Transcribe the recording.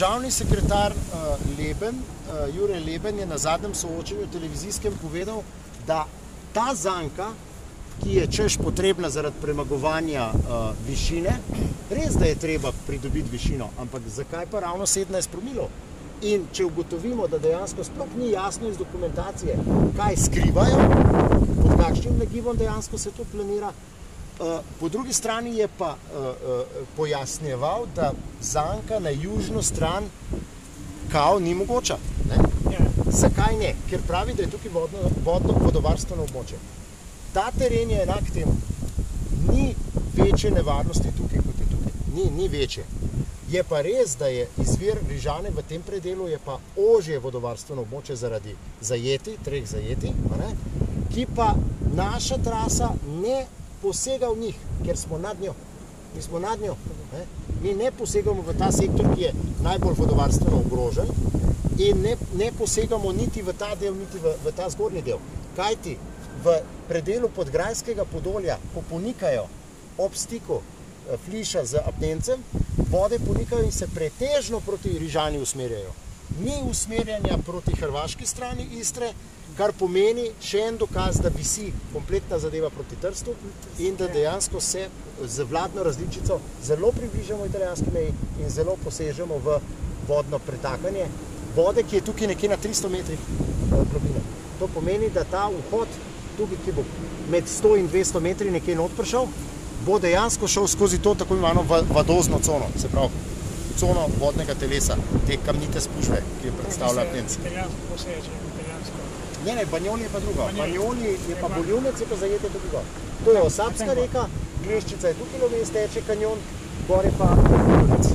državni sekretar uh, Leben, uh, Jure Leben je na zadnjem soočenju televizijskem povedal, da ta zanka, ki je češ potrebna zaradi premagovanja uh, višine, res da je treba pridobiti višino, ampak zakaj pa ravno 17 promilov? In če ugotovimo, da dejansko sploh ni jasno iz dokumentacije, kaj skrivajo, pod kakšnim nagibom dejansko se to planira, po drugi strani je pa uh, uh, pojasnjeval, da zanka na južno stran kao ni mogoča. Ne? Ja. Zakaj ne? Ker pravi, da je tukaj vodno, vodno vodovarstveno območje. Ta teren je enak temu. Ni večje nevarnosti tukaj, kot je tukaj. Ni, ni večje. Je pa res, da je izvir Rižane v tem predelu je pa ožje vodovarstveno območje zaradi zajeti, treh zajeti, ne? ki pa naša trasa ne posega v njih, ker smo nad njo. Mi smo nad njo. Ne? Mi ne posegamo v ta sektor, ki je najbolj vodovarstveno ogrožen in ne, ne posegamo niti v ta del, niti v, v ta zgornji del. Kaj ti v predelu podgrajskega podolja, ko ponikajo ob stiku eh, fliša z apnencem, vode ponikajo in se pretežno proti Rižani usmerjajo. Ni usmerjanja proti hrvaški strani Istre, kar pomeni še en dokaz, da visi kompletna zadeva proti Trstu in da dejansko se z vladno različico zelo približamo italijanski meji in zelo posežemo v vodno pretakanje vode, ki je tukaj nekje na 300 metrih eh, globine. To pomeni, da ta vhod, tukaj, ki bo med 100 in 200 metri nekje not prišel, bo dejansko šel skozi to tako imenovano va- vadozno cono, se pravi cono vodnega telesa, te kamnite spužve, ki jo predstavlja italijansko. Ne, ne, Banjoli je pa drugo. Banjoli. Je pa Boljunec, je pa zajete tudi gor. To je Osapska potem reka, Gleščica je tukaj vmes teče kanjon, gor je pa Boljunec.